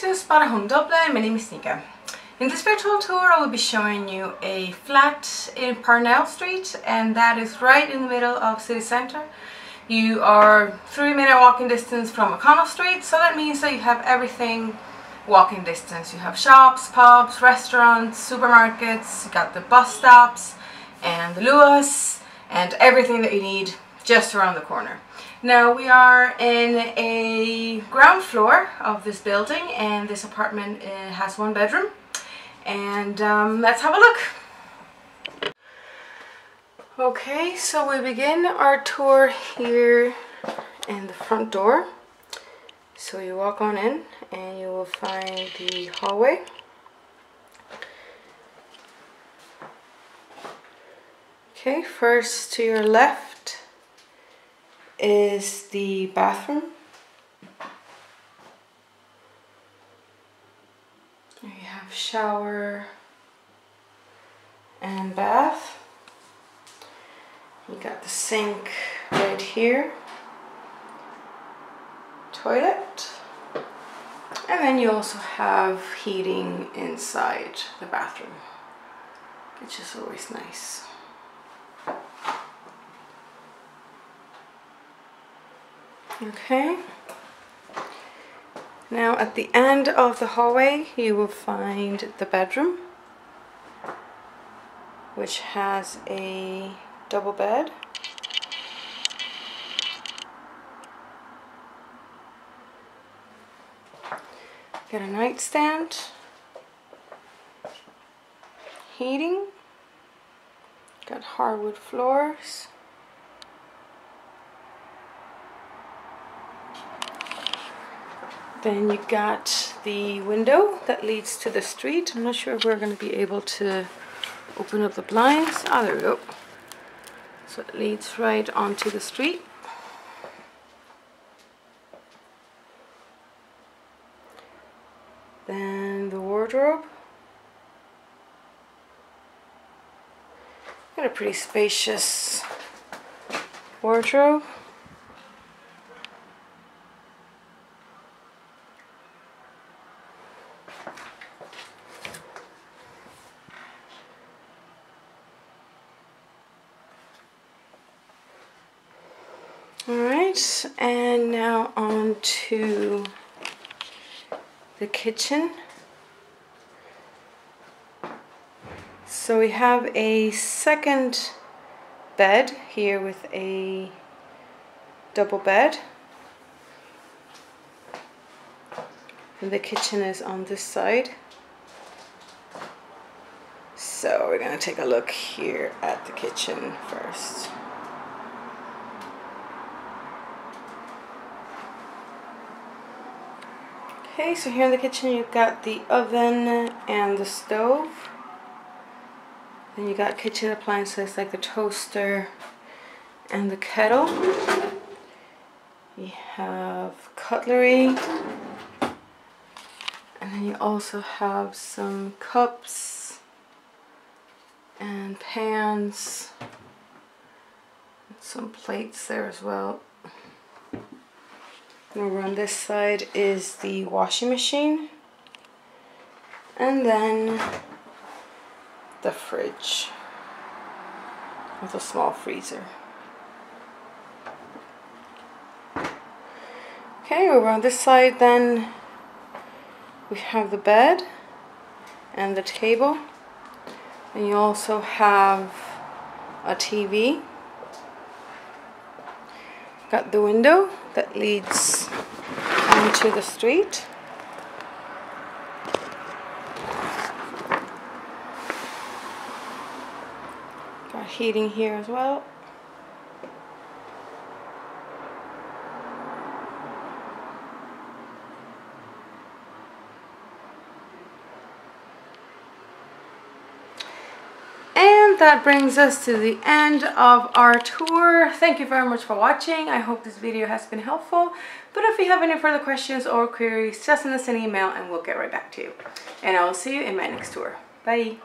to Spotahome Dublin, my name is Nika. In this virtual tour I will be showing you a flat in Parnell Street and that is right in the middle of city centre. You are three minute walking distance from O'Connell Street so that means that you have everything walking distance. You have shops, pubs, restaurants, supermarkets, you got the bus stops and the Luas and everything that you need just around the corner. Now we are in a ground floor of this building and this apartment uh, has one bedroom and um, let's have a look. Okay, so we begin our tour here in the front door. So you walk on in and you will find the hallway. Okay, first to your left is the bathroom. You have shower and bath. You got the sink right here. Toilet. And then you also have heating inside the bathroom, which is always nice. Okay. Now at the end of the hallway you will find the bedroom which has a double bed. Got a nightstand, heating, got hardwood floors. Then you got the window that leads to the street. I'm not sure if we're going to be able to open up the blinds. Ah, there we go. So it leads right onto the street. Then the wardrobe. Got a pretty spacious wardrobe. Alright, and now on to the kitchen. So we have a second bed here with a double bed. And the kitchen is on this side. So we're to take a look here at the kitchen first. Okay, so here in the kitchen you've got the oven and the stove. Then you got kitchen appliances like the toaster and the kettle. You have cutlery. And then you also have some cups and pans. And some plates there as well. And over on this side is the washing machine. And then the fridge with a small freezer. Okay, over on this side then we have the bed and the table. And you also have a TV. Got the window that leads onto the street. Got heating here as well. That brings us to the end of our tour. Thank you very much for watching. I hope this video has been helpful. But if you have any further questions or queries, just send us an email and we'll get right back to you. And I will see you in my next tour. Bye.